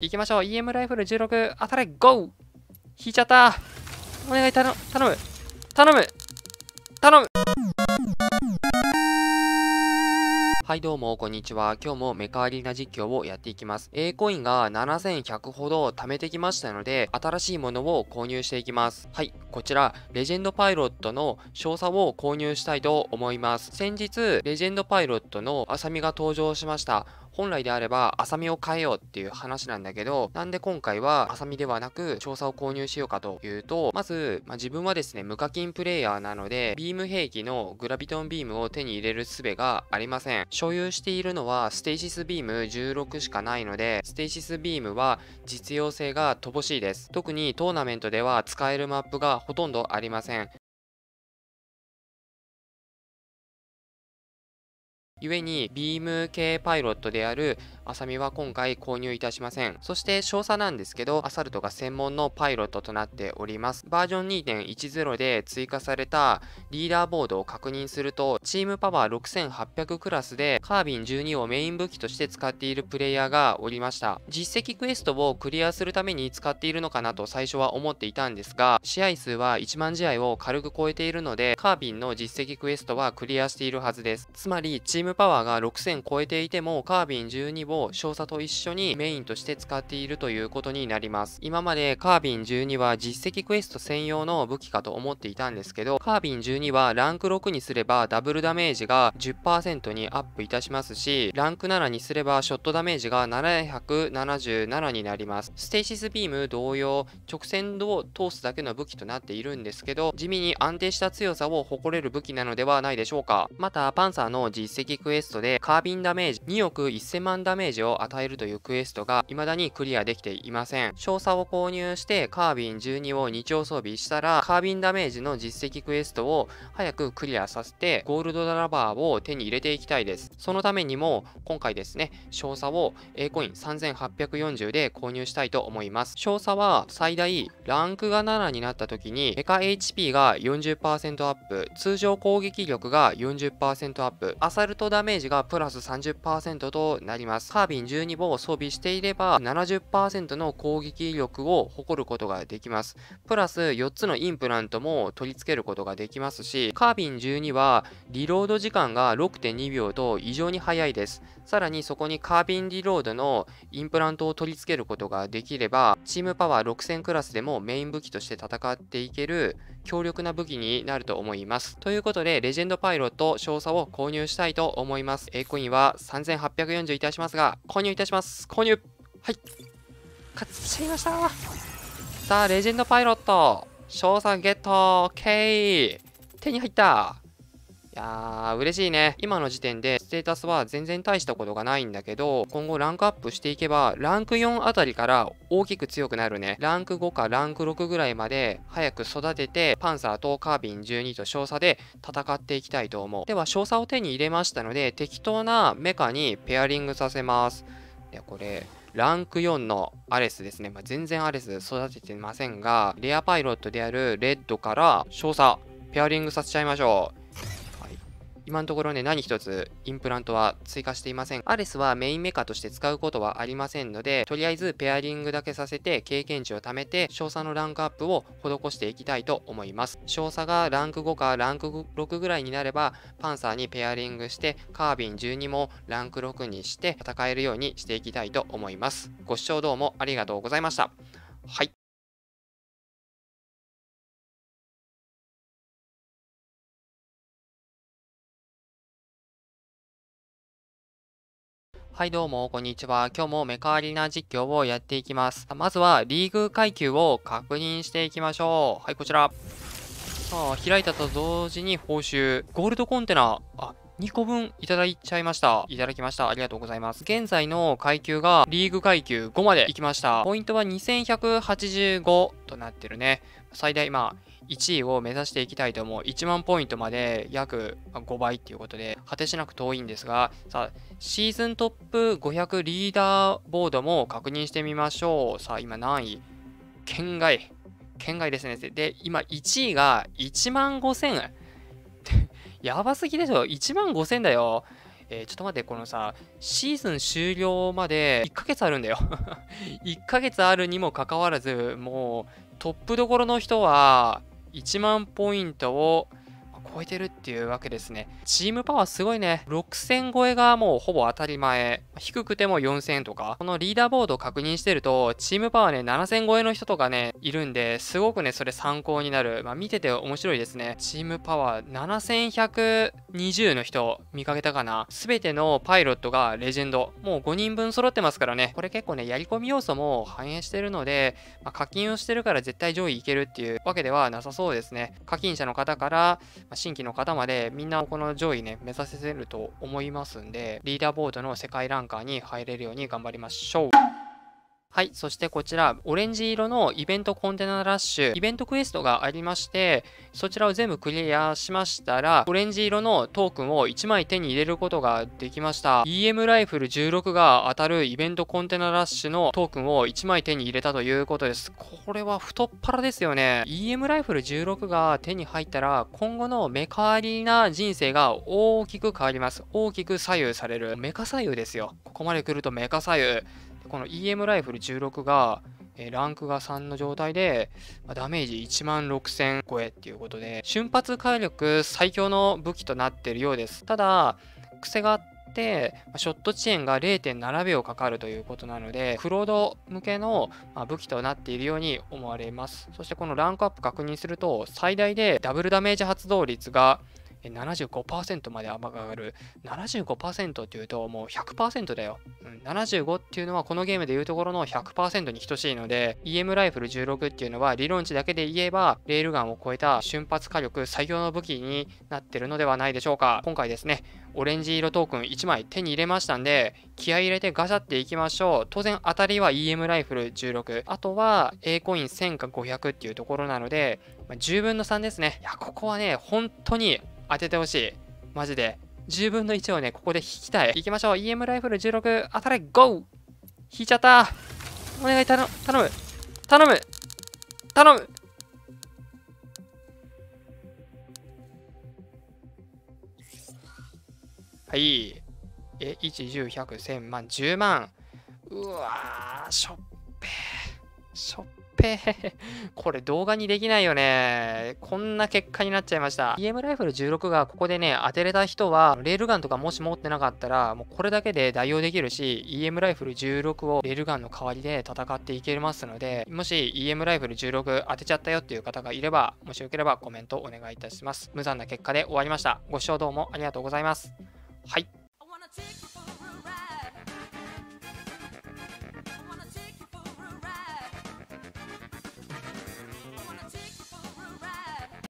行きましょう。EM ライフル16当たれゴー。引いちゃった。お願い頼頼む。頼む。頼む。はいどうもこんにちは。今日もメカアリーナ実況をやっていきます。A コインが7100ほど貯めてきましたので新しいものを購入していきます。はいこちらレジェンドパイロットの詳細を購入したいと思います。先日レジェンドパイロットのアサミが登場しました。本来であれば、アサミを変えようっていう話なんだけど、なんで今回はアサミではなく、少佐を購入しようかというと、まず、まあ、自分はですね、無課金プレイヤーなので、ビーム兵器のグラビトンビームを手に入れる術がありません。所有しているのは、ステイシスビーム16しかないので、ステイシスビームは実用性が乏しいです。特にトーナメントでは使えるマップがほとんどありません。故にビーム系パイロットであるアサミは今回購入いたしません。そして詳細なんですけど、アサルトが専門のパイロットとなっております。バージョン2.10で追加されたリーダーボードを確認すると、チームパワー6800クラスでカービン12をメイン武器として使っているプレイヤーがおりました。実績クエストをクリアするために使っているのかなと最初は思っていたんですが、試合数は1万試合を軽く超えているので、カービンの実績クエストはクリアしているはずです。つまり、チームムパワーが6000超えていてもカービン12を少佐と一緒にメインとして使っているということになります。今までカービン12は実績クエスト専用の武器かと思っていたんですけど、カービン12はランク6にすればダブルダメージが10%にアップいたしますし、ランク7にすればショットダメージが777になります。ステイシスビーム同様、直線を通すだけの武器となっているんですけど、地味に安定した強さを誇れる武器なのではないでしょうか。また、パンサーの実績クエストでカービンダメージ2億1000万ダメージを与えるというクエストが未だにクリアできていません。少佐を購入してカービン12を2丁装備したらカービンダメージの実績クエストを早くクリアさせてゴールドラバーを手に入れていきたいです。そのためにも今回ですね、少佐を A コイン3840で購入したいと思います。少佐は最大ランクが7になった時にメカ HP が40%アップ、通常攻撃力が40%アップ、アサルトダメージがプラス30%となります。カービン12を装備していれば70%の攻撃力を誇ることができます。プラス4つのインプラントも取り付けることができますし、カービン12はリロード時間が6.2秒と異常に速いです。さらにそこにカービンリロードのインプラントを取り付けることができれば、チームパワー6000クラスでもメイン武器として戦っていける強力な武器になると思います。ということで、レジェンドパイロット少佐を購入したいと思います。A コインは3840いたしますが、購入いたします。購入はい。買っちゃいましたさあ、レジェンドパイロット少佐ゲット !OK! 手に入ったやー、嬉しいね。今の時点でステータスは全然大したことがないんだけど、今後ランクアップしていけば、ランク4あたりから大きく強くなるね。ランク5かランク6ぐらいまで早く育てて、パンサーとカービン12と少佐で戦っていきたいと思う。では、少佐を手に入れましたので、適当なメカにペアリングさせます。で、これ、ランク4のアレスですね。まあ、全然アレス育ててませんが、レアパイロットであるレッドから少佐、ペアリングさせちゃいましょう。今のところね、何一つインプラントは追加していません。アレスはメインメカとして使うことはありませんので、とりあえずペアリングだけさせて経験値を貯めて、少佐のランクアップを施していきたいと思います。少佐がランク5かランク6ぐらいになれば、パンサーにペアリングして、カービン12もランク6にして戦えるようにしていきたいと思います。ご視聴どうもありがとうございました。はい。はいどうも、こんにちは。今日もメカアリーナ実況をやっていきます。まずは、リーグ階級を確認していきましょう。はい、こちら。さあ、開いたと同時に報酬。ゴールドコンテナ。あ、2個分いただいちゃいました。いただきました。ありがとうございます。現在の階級がリーグ階級5まで行きました。ポイントは2185となってるね。最大、まあ、1位を目指していきたいと思う。1万ポイントまで約5倍っていうことで、果てしなく遠いんですが、さあ、シーズントップ500リーダーボードも確認してみましょう。さあ、今何位？県外。県外ですね。で、今1位が1万5000。やばすぎでしょ ?1 万5000だよ。えー、ちょっと待って、このさ、シーズン終了まで1ヶ月あるんだよ 1ヶ月あるにもかかわらず、もうトップどころの人は1万ポイントを超えてるっていうわけですね。チームパワーすごいね。6000超えがもうほぼ当たり前。低くても4000とか。このリーダーボード確認してると、チームパワーね、7000超えの人とかね、いるんで、すごくね、それ参考になる。まあ、見てて面白いですね。チームパワー7120の人、見かけたかな。すべてのパイロットがレジェンド。もう5人分揃ってますからね。これ結構ね、やり込み要素も反映してるので、まあ、課金をしてるから絶対上位いけるっていうわけではなさそうですね。課金者の方から、ま新規の方までみんなこの上位ね、目指せると思いますんで、リーダーボードの世界ランカーに入れるように頑張りましょう。はい。そしてこちら、オレンジ色のイベントコンテナラッシュ、イベントクエストがありまして、そちらを全部クリアしましたら、オレンジ色のトークンを1枚手に入れることができました。EM ライフル16が当たるイベントコンテナラッシュのトークンを1枚手に入れたということです。これは太っ腹ですよね。EM ライフル16が手に入ったら、今後のメカアリな人生が大きく変わります。大きく左右される。メカ左右ですよ。ここまで来るとメカ左右。この EM ライフル16が、えランクが3の状態で、まダメージ1万6000超えっていうことで、瞬発火力最強の武器となっているようです。ただ、癖があって、ショット遅延が0.7秒かかるということなので、クロード向けの武器となっているように思われます。そしてこのランクアップ確認すると、最大でダブルダメージ発動率が75%まで上がる。75%っていうともう100%だよ。うん、75っていうのはこのゲームでいうところの100%に等しいので、EM ライフル16っていうのは理論値だけで言えば、レールガンを超えた瞬発火力最強の武器になってるのではないでしょうか。今回ですね、オレンジ色トークン1枚手に入れましたんで、気合入れてガチャっていきましょう。当然当たりは EM ライフル16。あとは A コイン1000か500っていうところなので、まあ、10分の3ですね。いや、ここはね、本当に当ててほしい。マジで。10分の1をね、ここで引きたい。行きましょう。EM ライフル16、当たれ、GO! 引いちゃったお願い、頼む頼む頼む頼むはい。え、1、10、100、1000万、10万。うわー、しょっぺー。しょっぺー。これ動画にできないよね。こんな結果になっちゃいました。EM ライフル16がここでね、当てれた人は、レールガンとかもし持ってなかったら、もうこれだけで代用できるし、EM ライフル16をレールガンの代わりで戦っていけますので、もし EM ライフル16当てちゃったよっていう方がいれば、もしよければコメントお願いいたします。無残な結果で終わりました。ご視聴どうもありがとうございます。はい。